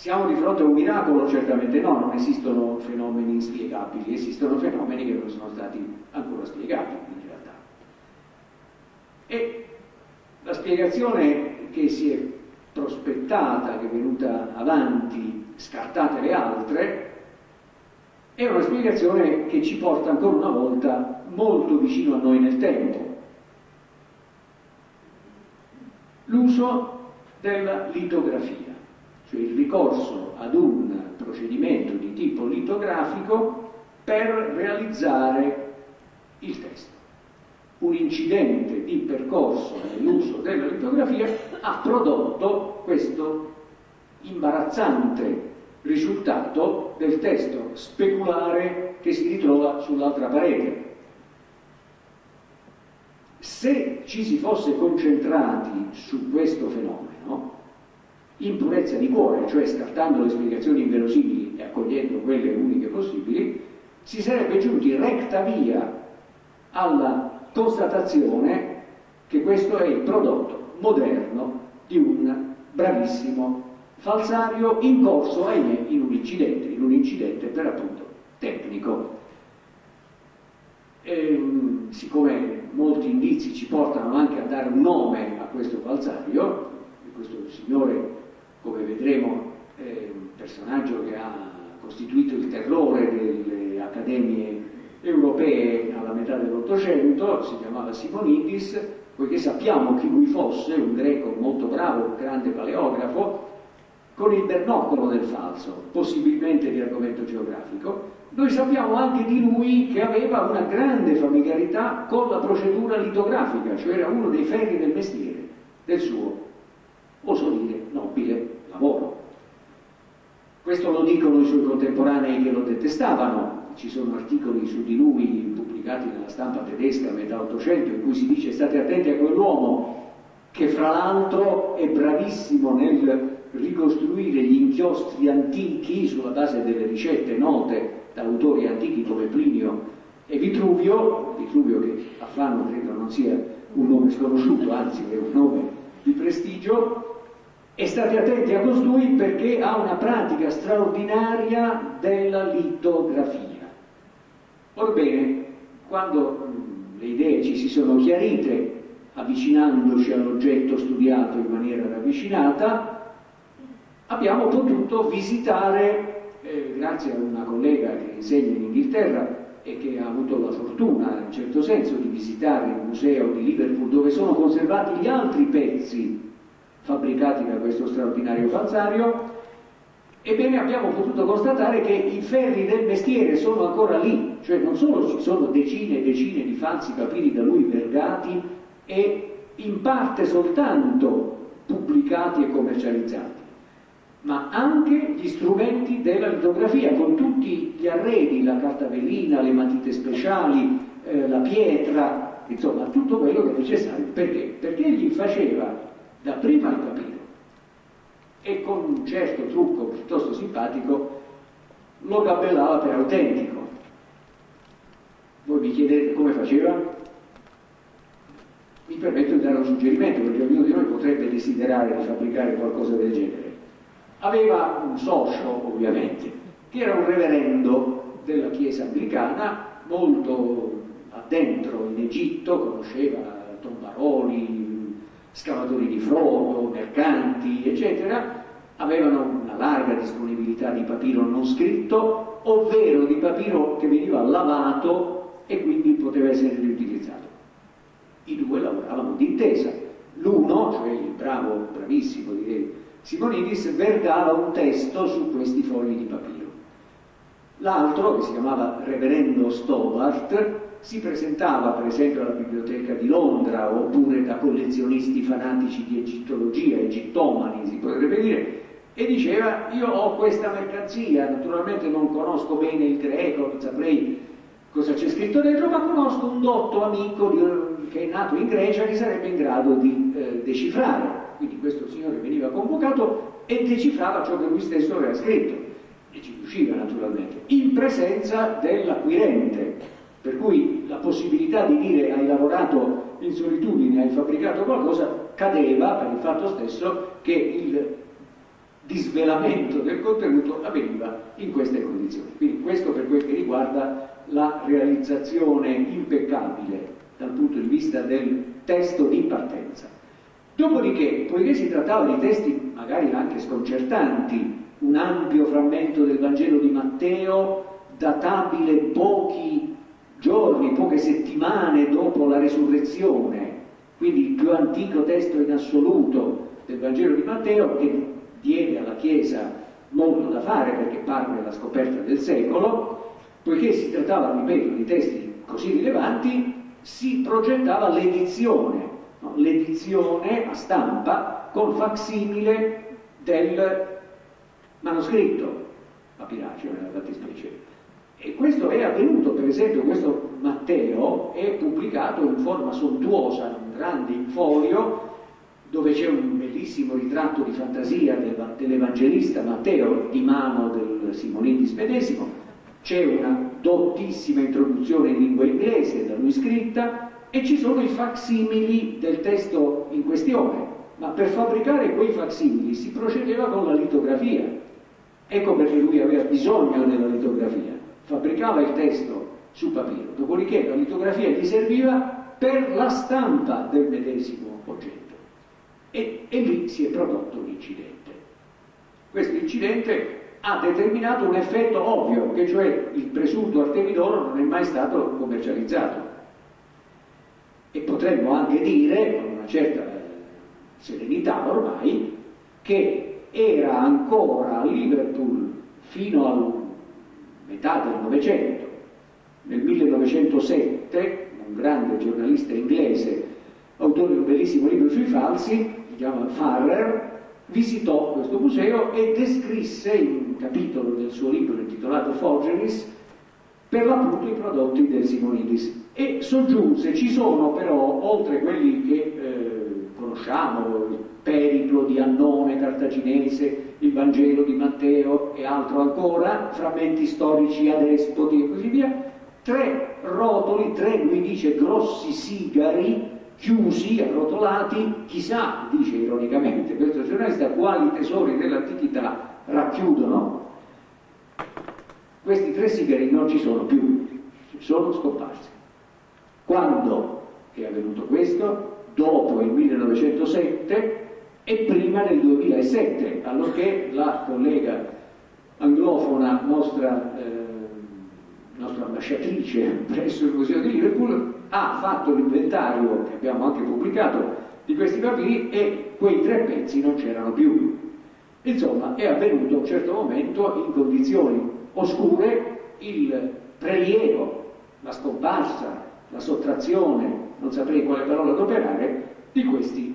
Siamo di fronte a un miracolo? Certamente no, non esistono fenomeni inspiegabili, esistono fenomeni che non sono stati ancora spiegabili in realtà. E la spiegazione che si è prospettata, che è venuta avanti, scartate le altre, è una spiegazione che ci porta ancora una volta molto vicino a noi nel tempo. L'uso della litografia cioè il ricorso ad un procedimento di tipo litografico per realizzare il testo. Un incidente di percorso nell'uso della litografia ha prodotto questo imbarazzante risultato del testo speculare che si ritrova sull'altra parete. Se ci si fosse concentrati su questo fenomeno, in purezza di cuore, cioè scartando le spiegazioni inverosimili e accogliendo quelle uniche possibili, si sarebbe giunti recta via alla constatazione che questo è il prodotto moderno di un bravissimo falsario in corso, ahimè, in un incidente, in un incidente per appunto tecnico. E, ehm, siccome molti indizi ci portano anche a dare un nome a questo falsario, questo signore come vedremo è un personaggio che ha costituito il terrore delle accademie europee alla metà dell'Ottocento, si chiamava Simonidis, poiché sappiamo chi lui fosse, un greco molto bravo, un grande paleografo, con il bernoccolo del falso, possibilmente di argomento geografico, noi sappiamo anche di lui che aveva una grande familiarità con la procedura litografica, cioè era uno dei ferri del mestiere, del suo, Questo lo dicono i suoi contemporanei che lo detestavano, ci sono articoli su di lui pubblicati nella stampa tedesca a metà Ottocento in cui si dice state attenti a quell'uomo che fra l'altro è bravissimo nel ricostruire gli inchiostri antichi sulla base delle ricette note da autori antichi come Plinio e Vitruvio, Vitruvio che a Fano credo non sia un nome sconosciuto, anzi è un nome di prestigio, e state attenti a costui perché ha una pratica straordinaria della litografia. Orbene, quando le idee ci si sono chiarite, avvicinandoci all'oggetto studiato in maniera ravvicinata, abbiamo potuto visitare, eh, grazie a una collega che insegna in Inghilterra e che ha avuto la fortuna, in certo senso, di visitare il museo di Liverpool dove sono conservati gli altri pezzi fabbricati da questo straordinario falsario, ebbene abbiamo potuto constatare che i ferri del mestiere sono ancora lì, cioè non solo ci sono decine e decine di falsi papiri da lui vergati e in parte soltanto pubblicati e commercializzati, ma anche gli strumenti della litografia con tutti gli arredi, la carta velina, le matite speciali, eh, la pietra, insomma tutto quello che è necessario. Perché? Perché egli faceva dapprima il papiro e con un certo trucco piuttosto simpatico lo gabellava per autentico. Voi mi chiedete come faceva? Mi permetto di dare un suggerimento perché ognuno di noi potrebbe desiderare di fabbricare qualcosa del genere. Aveva un socio, ovviamente, che era un reverendo della Chiesa anglicana, molto addentro in Egitto, conosceva Tombaroli, scavatori di frodo, mercanti, eccetera, avevano una larga disponibilità di papiro non scritto, ovvero di papiro che veniva lavato e quindi poteva essere riutilizzato. I due lavoravano d'intesa. L'uno, cioè il bravo, bravissimo direi, Simonidis, vergava un testo su questi fogli di papiro. L'altro, che si chiamava Reverendo Stobart, si presentava per esempio alla biblioteca di Londra oppure da collezionisti fanatici di egittologia, egittomani si potrebbe dire, e diceva io ho questa mercanzia, naturalmente non conosco bene il greco, non saprei cosa c'è scritto dentro, ma conosco un dotto amico di, che è nato in Grecia che sarebbe in grado di eh, decifrare. Quindi questo signore veniva convocato e decifrava ciò che lui stesso aveva scritto, e ci riusciva naturalmente, in presenza dell'acquirente per cui la possibilità di dire hai lavorato in solitudine, hai fabbricato qualcosa, cadeva per il fatto stesso che il di svelamento del contenuto avveniva in queste condizioni. Quindi questo per quel che riguarda la realizzazione impeccabile dal punto di vista del testo di partenza. Dopodiché, poiché si trattava di testi magari anche sconcertanti, un ampio frammento del Vangelo di Matteo, databile pochi giorni, poche settimane dopo la resurrezione, quindi il più antico testo in assoluto del Vangelo di Matteo, che diede alla Chiesa molto da fare perché parla della scoperta del secolo, poiché si trattava, ripeto, di testi così rilevanti, si progettava l'edizione, no? l'edizione a stampa con facsimile del manoscritto, papiraceo nella fattispecie. E questo è avvenuto, per esempio questo Matteo è pubblicato in forma sontuosa, in un grande infolio, dove c'è un bellissimo ritratto di fantasia dell'Evangelista Matteo di mano del Simonidis medesimo, c'è una dottissima introduzione in lingua inglese da lui scritta e ci sono i facsimili del testo in questione, ma per fabbricare quei facsimili si procedeva con la litografia. Ecco perché lui aveva bisogno della litografia, fabbricava il testo su papiro, dopodiché la litografia gli serviva per la stampa del medesimo oggetto. E, e lì si è prodotto un incidente. Questo incidente ha determinato un effetto ovvio, che cioè il presunto Artemidoro non è mai stato commercializzato. E potremmo anche dire, con una certa serenità ormai, che era ancora a Liverpool fino a metà del Novecento. Nel 1907 un grande giornalista inglese, autore di un bellissimo libro sui falsi, si chiama Farrer, visitò questo museo e descrisse in un capitolo del suo libro intitolato Forgeries per l'appunto i prodotti del Simonidis e soggiunse ci sono però oltre quelli che eh, conosciamo il periplo di Annone cartaginese il Vangelo di Matteo e altro ancora frammenti storici adespoti e così via tre rotoli, tre lui dice grossi sigari chiusi, arrotolati, chissà, dice ironicamente questo giornalista, quali tesori dell'antichità racchiudono. Questi tre sigari non ci sono più, sono scomparsi. Quando è avvenuto questo? Dopo il 1907 e prima del 2007, allorché la collega anglofona nostra, eh, nostra ambasciatrice presso il Museo di Liverpool ha fatto l'inventario, che abbiamo anche pubblicato, di questi papiri e quei tre pezzi non c'erano più. Insomma, è avvenuto a un certo momento in condizioni oscure il prelievo, la scomparsa, la sottrazione, non saprei quale parola adoperare, di questi.